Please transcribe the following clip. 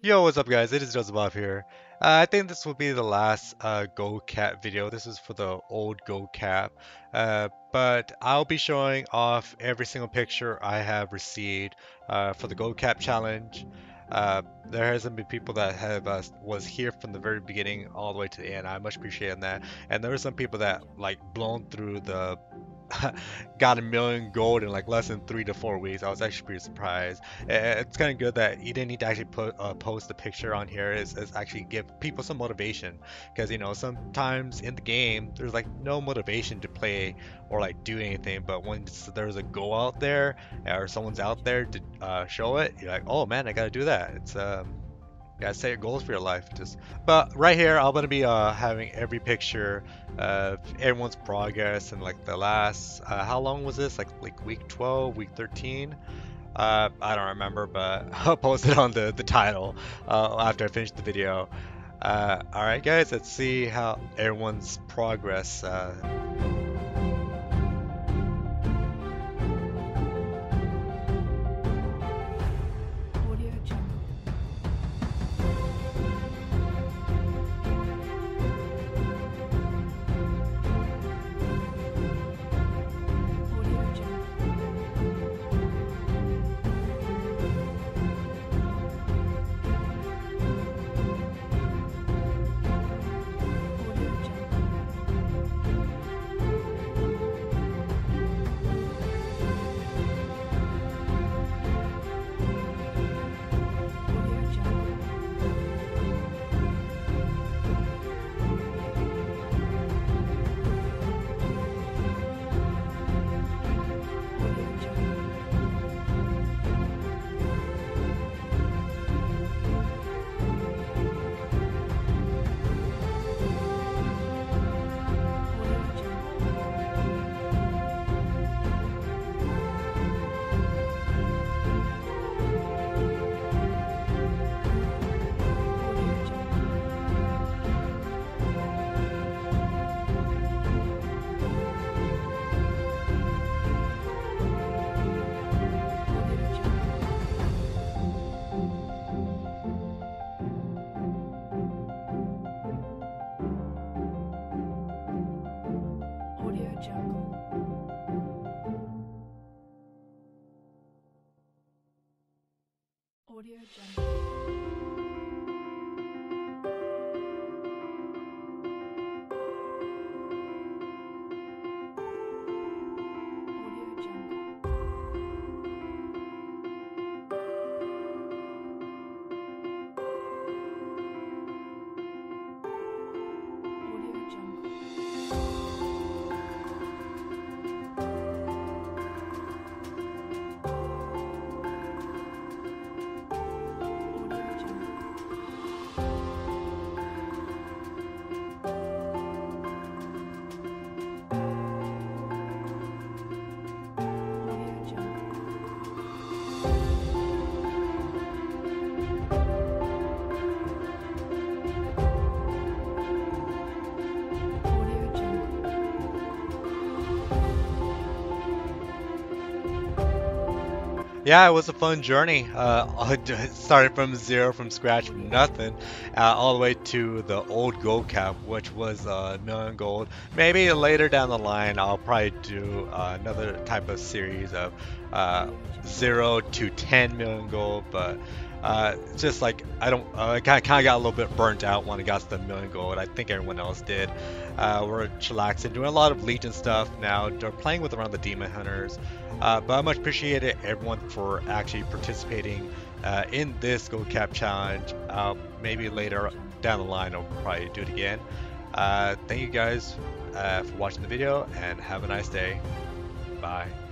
Yo, what's up guys? It is Joseph here. Uh, I think this will be the last uh, Gold Cap video. This is for the old Gold Cap. Uh, but I'll be showing off every single picture I have received uh, for the Gold Cap challenge. Uh, there hasn't been people that have uh, was here from the very beginning all the way to the end. I much appreciate that. And there were some people that like blown through the got a million gold in like less than three to four weeks. I was actually pretty surprised. It's kind of good that you didn't need to actually put uh, post a picture on here. Is actually give people some motivation because you know sometimes in the game there's like no motivation to play or like do anything. But once there's a goal out there or someone's out there to uh, show it, you're like, oh man, I gotta do that. It's um, yeah, set your goals for your life. Just, but right here, I'm gonna be uh, having every picture of everyone's progress and like the last. Uh, how long was this? Like like week 12, week 13. Uh, I don't remember, but I'll post it on the the title uh, after I finish the video. Uh, all right, guys, let's see how everyone's progress. Audio Jungle. Yeah, it was a fun journey. Uh, started from zero, from scratch, from nothing, uh, all the way to the old gold cap, which was uh, million gold. Maybe later down the line, I'll probably do uh, another type of series of uh, zero to 10 million gold, but uh, just like I don't, uh, I kind of got a little bit burnt out when I got to the million gold. I think everyone else did. Uh, we're chillaxing, doing a lot of Legion stuff now. They're playing with around the Demon Hunters. Uh, but I much appreciate it, everyone for actually participating uh, in this Gold Cap Challenge. Uh, maybe later down the line I'll probably do it again. Thank you guys for watching the video and have a nice day. Bye.